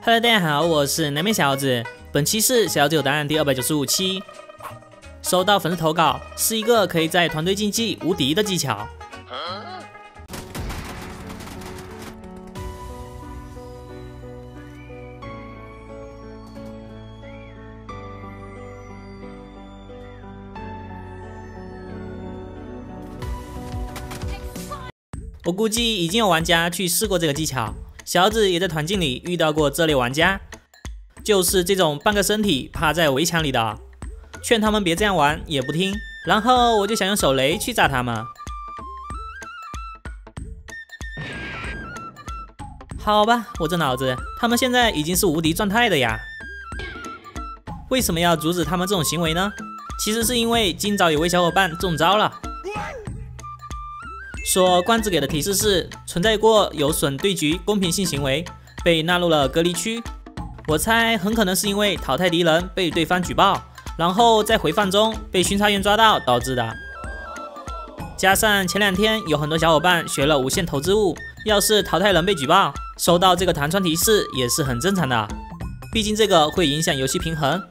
Hello，大家好，我是南面小子。本期是小子有答案第二百九十五期。收到粉丝投稿，是一个可以在团队竞技无敌的技巧。我估计已经有玩家去试过这个技巧，小子也在团竞里遇到过这类玩家，就是这种半个身体趴在围墙里的，劝他们别这样玩也不听，然后我就想用手雷去炸他们。好吧，我这脑子，他们现在已经是无敌状态的呀。为什么要阻止他们这种行为呢？其实是因为今早有位小伙伴中招了。说罐子给的提示是存在过有损对局公平性行为，被纳入了隔离区。我猜很可能是因为淘汰敌人被对方举报，然后在回放中被巡查员抓到导致的。加上前两天有很多小伙伴学了无限投掷物，要是淘汰人被举报，收到这个弹窗提示也是很正常的，毕竟这个会影响游戏平衡。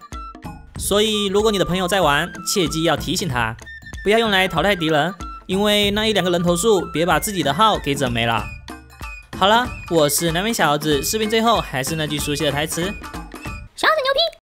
所以如果你的朋友在玩，切记要提醒他，不要用来淘汰敌人。因为那一两个人头数，别把自己的号给整没了。好了，我是南美小子，视频最后还是那句熟悉的台词。